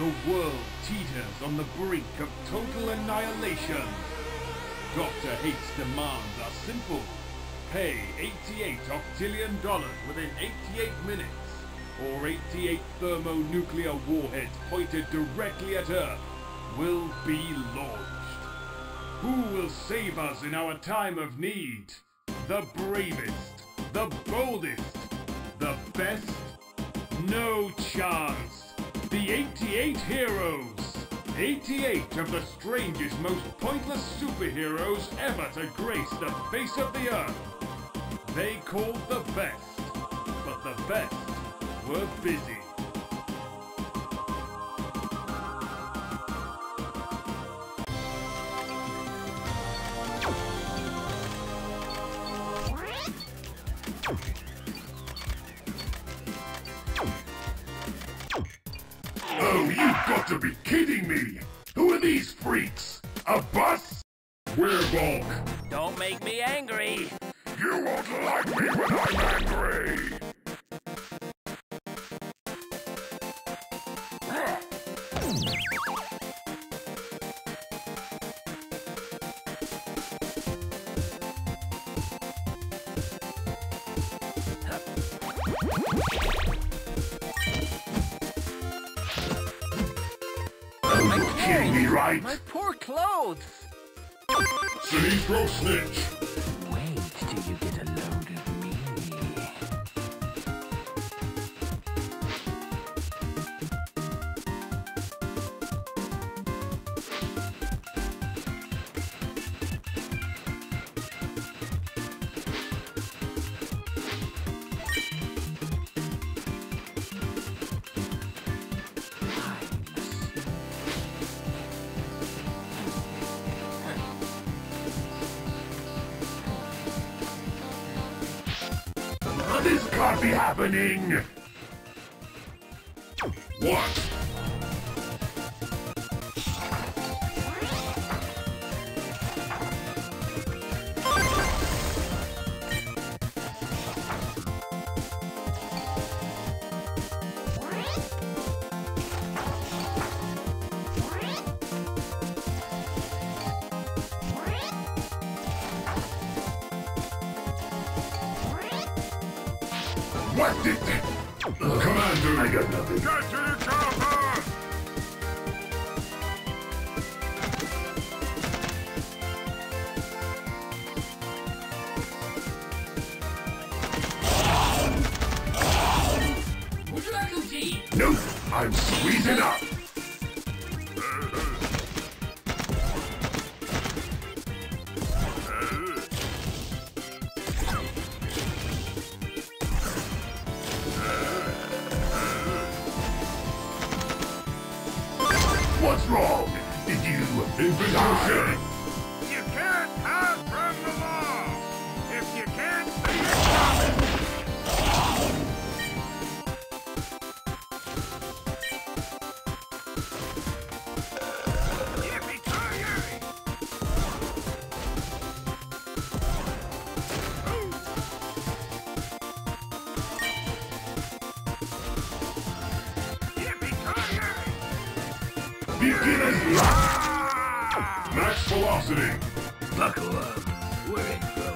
The world teeters on the brink of total annihilation. Dr. Hate's demands are simple. Pay 88 octillion dollars within 88 minutes, or 88 thermonuclear warheads pointed directly at Earth will be launched. Who will save us in our time of need? The bravest, the boldest, the best? No chance. The 88 heroes. 88 of the strangest, most pointless superheroes ever to grace the face of the earth. They called the best, but the best were busy. Got to be kidding me! Who are these freaks? A bus? Werebulk! Don't make me angry. You won't like me when I'm angry! Right? My poor clothes. Sinistro Snitch! Can't be happening! What? What did... Commander! I got nothing. Get to the chopper! Would you like some tea? Nope, I'm squeezing up. You die? Beginner's luck! Ah! Max velocity! Buckle up. We're in for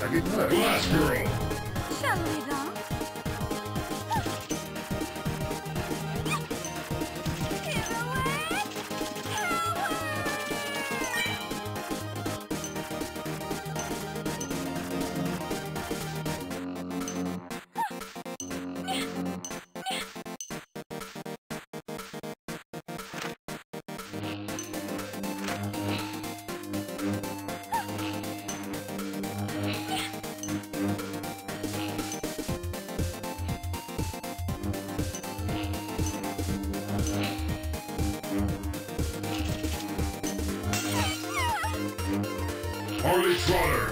Shall we then?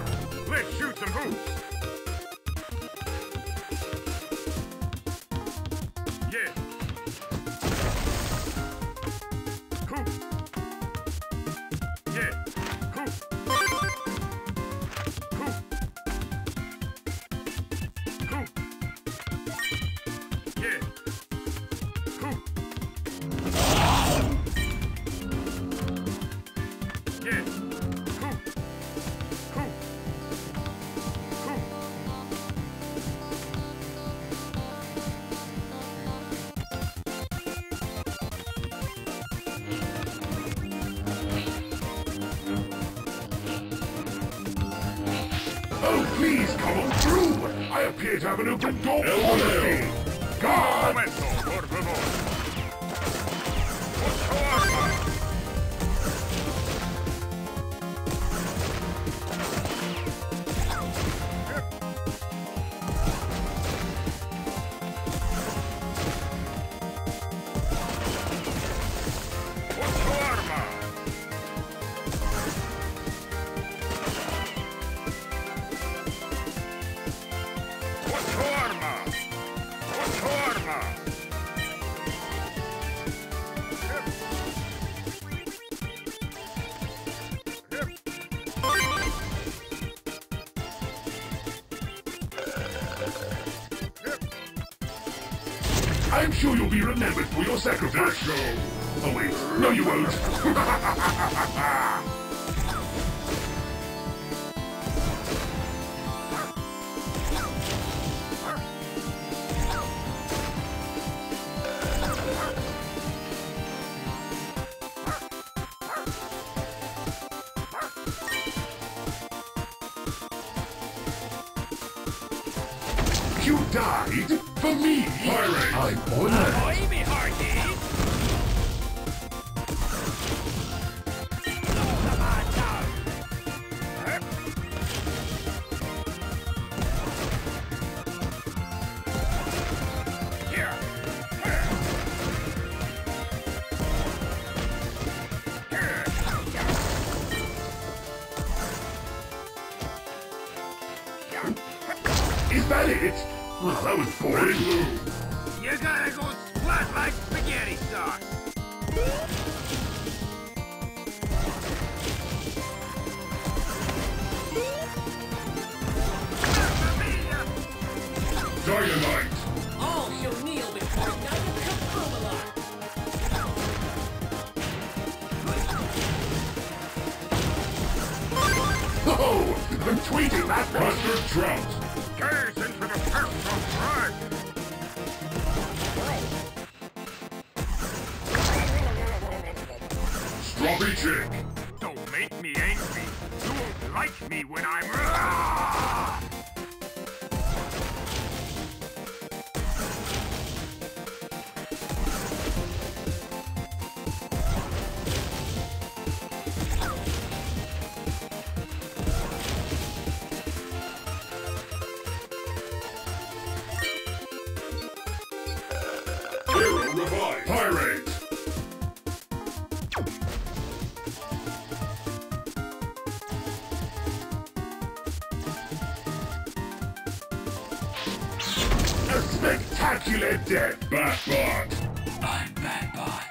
Please come on through! I appear to have an open door field. I'm sure you'll be remembered for your sacrifice. Oh wait, no you won't. You died for me. I'm honored. Is that it? Well, that was boring. You gotta go splat like spaghetti sauce. Dynamite. All shall kneel before Knight of Camelot. Oh, I'm tweeting that Buster Trout. Chick. Don't make me angry. You won't like me when I'm... spectacular death, Batbot. I'm Batbot.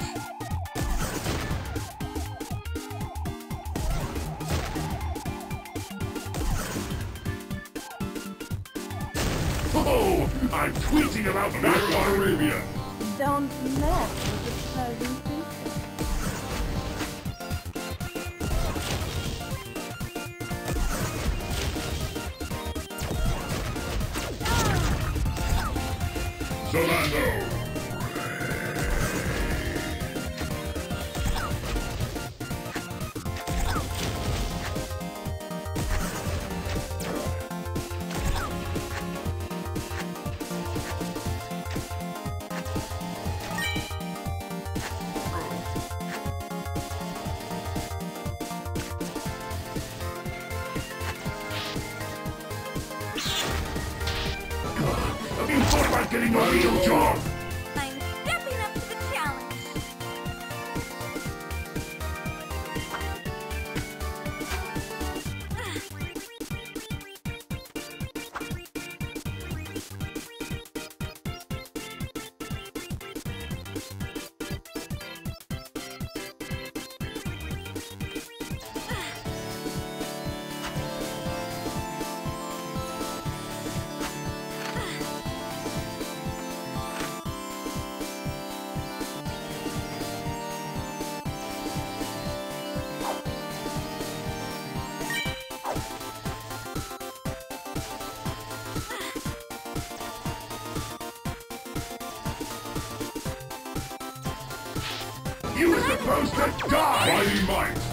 Oh, I'm tweeting about Batbot Arabia. Don't mess with the Zalando. Getting a real job? Supposed to die! Mighty Might.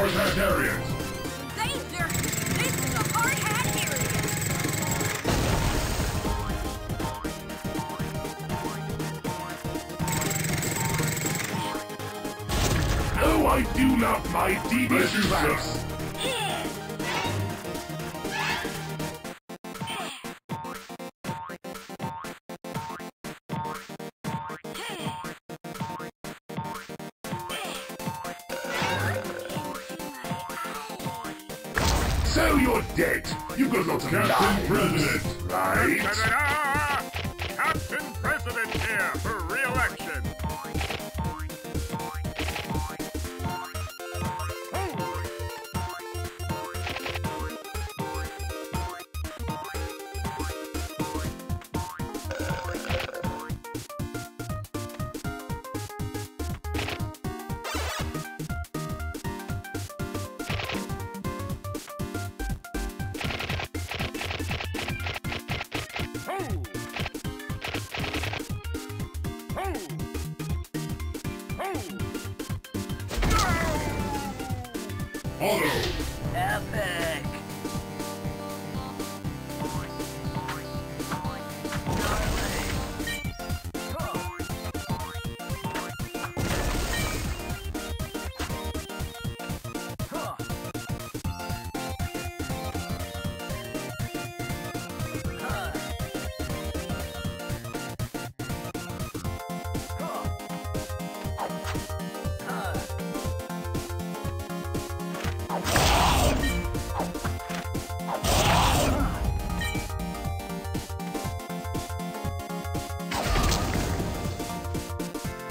Hard hat Harriet. Danger! This is a hard hat Harriet. Oh, I do love my devious So you're dead. You've got lots of Captain lives, President. right? Auto. Epic.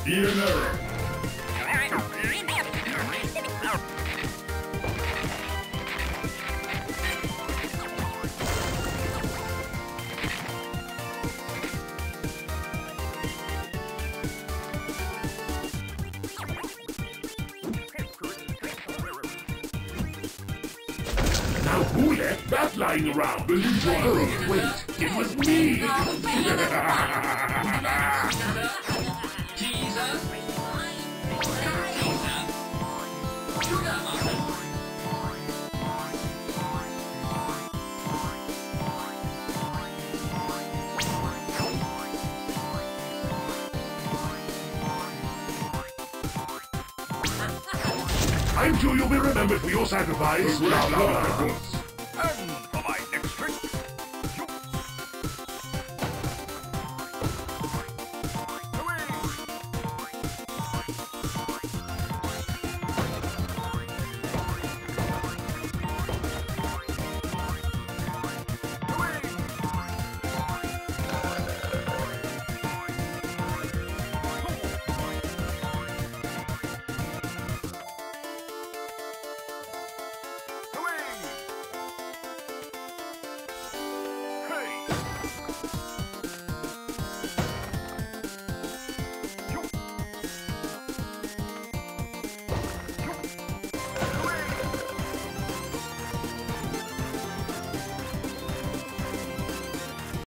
Now who left that lying around? The Neutron Oh, Brothers. wait, it was me! I'm sure you'll be remembered for your sacrifice.